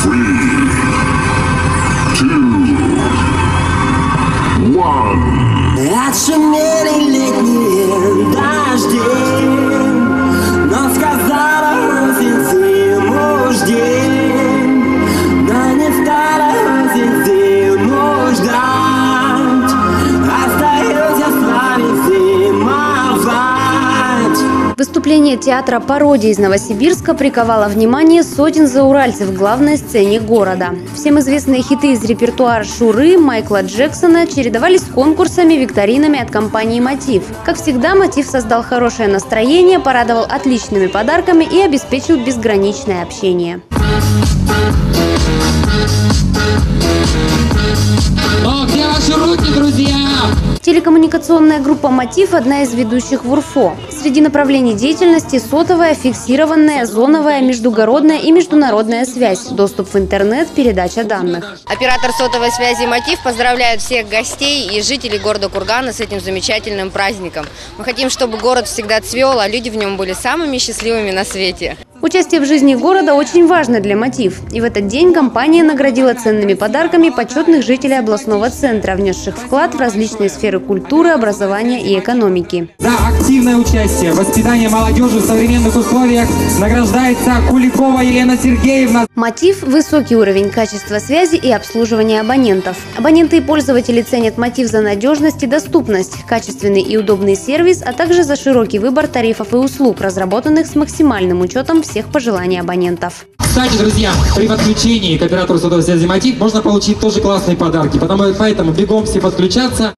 Three, two, one. That's a nearly lit Выступление театра «Пародия» из Новосибирска приковало внимание сотен зауральцев в главной сцене города. Всем известные хиты из репертуара Шуры, Майкла Джексона чередовались с конкурсами, викторинами от компании «Мотив». Как всегда, «Мотив» создал хорошее настроение, порадовал отличными подарками и обеспечил безграничное общение. Телекоммуникационная группа «Мотив» – одна из ведущих в УРФО. Среди направлений деятельности – сотовая, фиксированная, зоновая, междугородная и международная связь, доступ в интернет, передача данных. Оператор сотовой связи «Мотив» поздравляет всех гостей и жителей города Кургана с этим замечательным праздником. Мы хотим, чтобы город всегда цвел, а люди в нем были самыми счастливыми на свете. Участие в жизни города очень важно для «Мотив». И в этот день компания наградила ценными подарками почетных жителей областного центра, внесших вклад в различные сферы культуры, образования и экономики. За активное участие в воспитании молодежи в современных условиях награждается Куликова Елена Сергеевна. «Мотив» – высокий уровень качества связи и обслуживания абонентов. Абоненты и пользователи ценят «Мотив» за надежность и доступность, качественный и удобный сервис, а также за широкий выбор тарифов и услуг, разработанных с максимальным учетом всех пожеланий абонентов. Кстати, друзья, при подключении к оператору сотовой связи Мотив можно получить тоже классные подарки. Потому, поэтому бегом все подключаться.